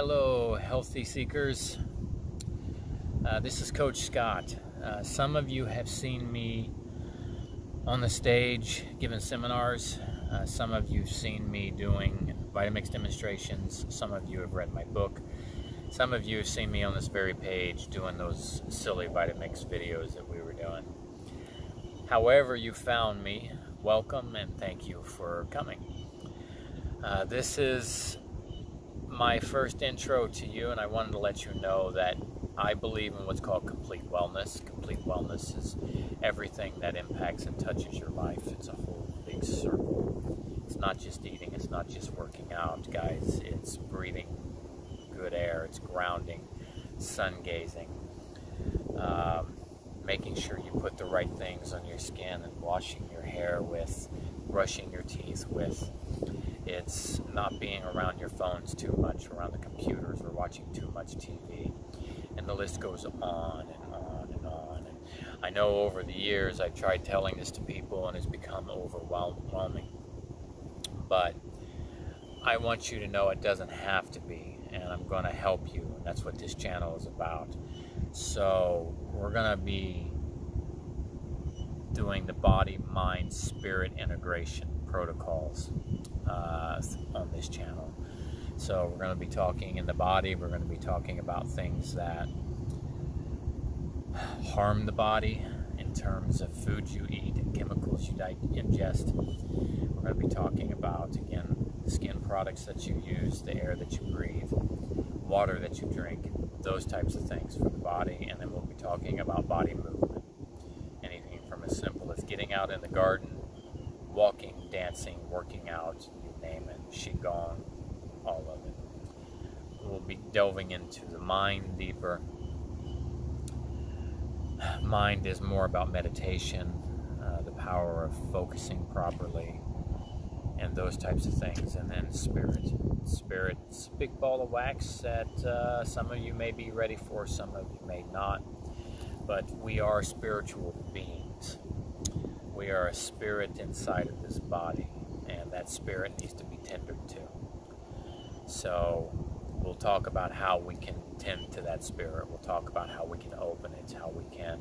Hello, healthy seekers. Uh, this is Coach Scott. Uh, some of you have seen me on the stage giving seminars. Uh, some of you have seen me doing Vitamix demonstrations. Some of you have read my book. Some of you have seen me on this very page doing those silly Vitamix videos that we were doing. However you found me, welcome and thank you for coming. Uh, this is my first intro to you, and I wanted to let you know that I believe in what's called complete wellness. Complete wellness is everything that impacts and touches your life. It's a whole big circle. It's not just eating, it's not just working out, guys. It's breathing good air, it's grounding, sun gazing, um, making sure you put the right things on your skin and washing your hair with, brushing your teeth with. It's not being around your phones too much, around the computers, or watching too much TV. And the list goes on and on and on. And I know over the years I've tried telling this to people and it's become overwhelming. But I want you to know it doesn't have to be, and I'm going to help you, and that's what this channel is about. So, we're going to be doing the body, mind, spirit integration protocols uh, on this channel. So we're going to be talking in the body, we're going to be talking about things that harm the body in terms of food you eat and chemicals you ingest. We're going to be talking about, again, the skin products that you use, the air that you breathe, water that you drink, those types of things for the body. And then we'll be talking about body movement. Anything from as simple as getting out in the garden, walking, dancing, working out, it, Qigong, all of it. We'll be delving into the mind deeper. Mind is more about meditation, uh, the power of focusing properly, and those types of things. And then spirit. Spirit's a big ball of wax that uh, some of you may be ready for, some of you may not. But we are spiritual beings. We are a spirit inside of this body, that spirit needs to be tendered to. So, we'll talk about how we can tend to that spirit. We'll talk about how we can open it, how we can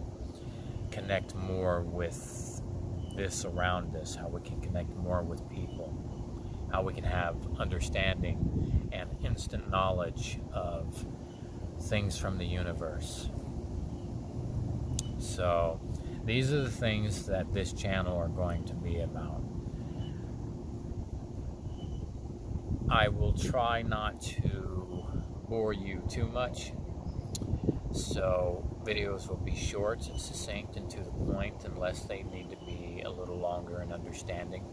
connect more with this around us, how we can connect more with people, how we can have understanding and instant knowledge of things from the universe. So, these are the things that this channel are going to be about. I will try not to bore you too much. So videos will be short and succinct and to the point unless they need to be a little longer and understanding.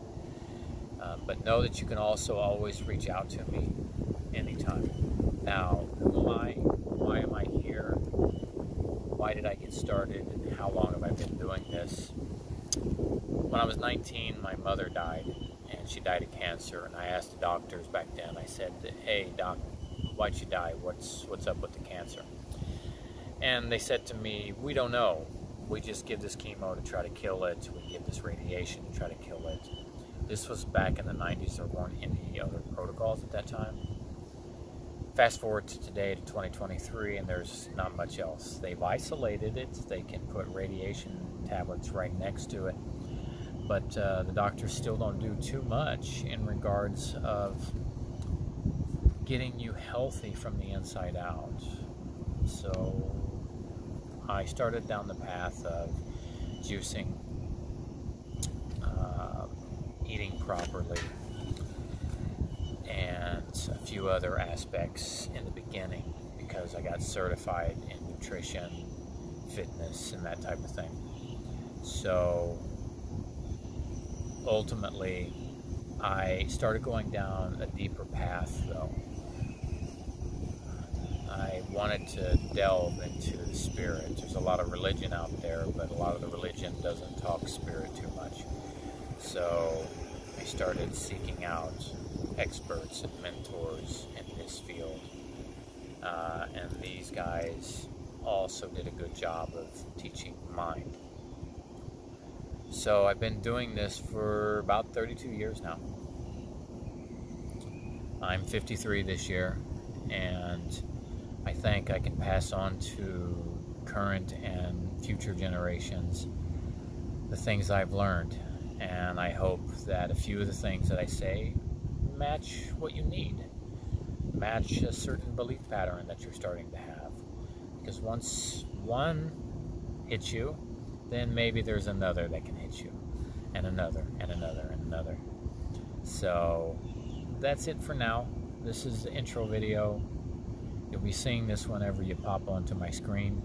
Uh, but know that you can also always reach out to me anytime. Now, why, why am I here? why did I get started and how long have I been doing this. When I was 19, my mother died and she died of cancer and I asked the doctors back then, I said, hey doc, why'd she die? What's, what's up with the cancer? And they said to me, we don't know. We just give this chemo to try to kill it. We give this radiation to try to kill it. This was back in the 90s. There weren't any other protocols at that time. Fast forward to today to 2023 and there's not much else. They've isolated it. They can put radiation tablets right next to it. But uh, the doctors still don't do too much in regards of getting you healthy from the inside out. So I started down the path of juicing, uh, eating properly, and a few other aspects in the beginning because I got certified in nutrition, fitness, and that type of thing. So ultimately, I started going down a deeper path though. I wanted to delve into the spirit. There's a lot of religion out there, but a lot of the religion doesn't talk spirit too much. So I started seeking out experts and mentors in this field. Uh, and these guys also did a good job of teaching mind. So I've been doing this for about 32 years now. I'm 53 this year, and I think I can pass on to current and future generations the things I've learned. And I hope that a few of the things that I say match what you need, match a certain belief pattern that you're starting to have. Because once one hits you, then maybe there's another that can you, and another, and another, and another. So that's it for now. This is the intro video. You'll be seeing this whenever you pop onto my screen.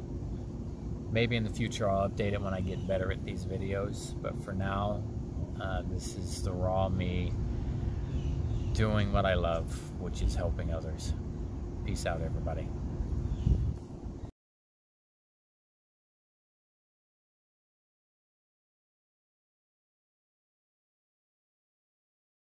Maybe in the future I'll update it when I get better at these videos, but for now, uh, this is the raw me doing what I love, which is helping others. Peace out, everybody.